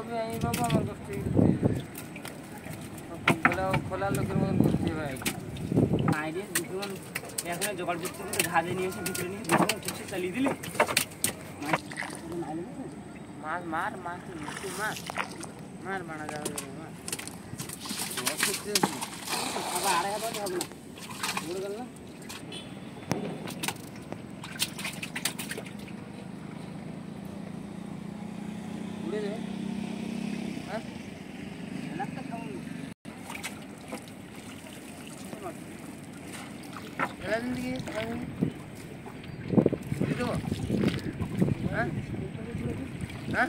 আমি বাবা, আমার কাছ থেকে খোলা লোকের মতন করতে ভাই আইডিয়া দুজন এখন জোগাড় করতে করতে ঘাজে নিয়ে এসে ভিতরে নিয়ে দুজন ঠিকছে চালিয়ে দিলে। মার মাছ একটু মার মার। মারা যাবে মার। আড়াই হাজার হবে না? sekalian lagi sekalian itu Hah? Hah?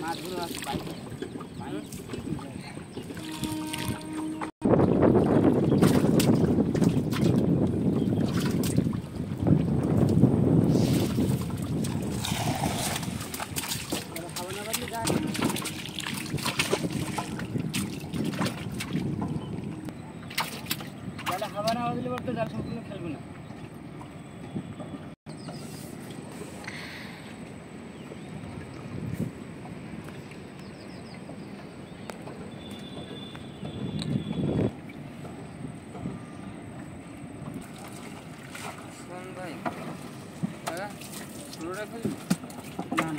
মাছগুলো আছে বাইক বাইক না তো জাল সম্পূর্ণ খেলবে না। শোন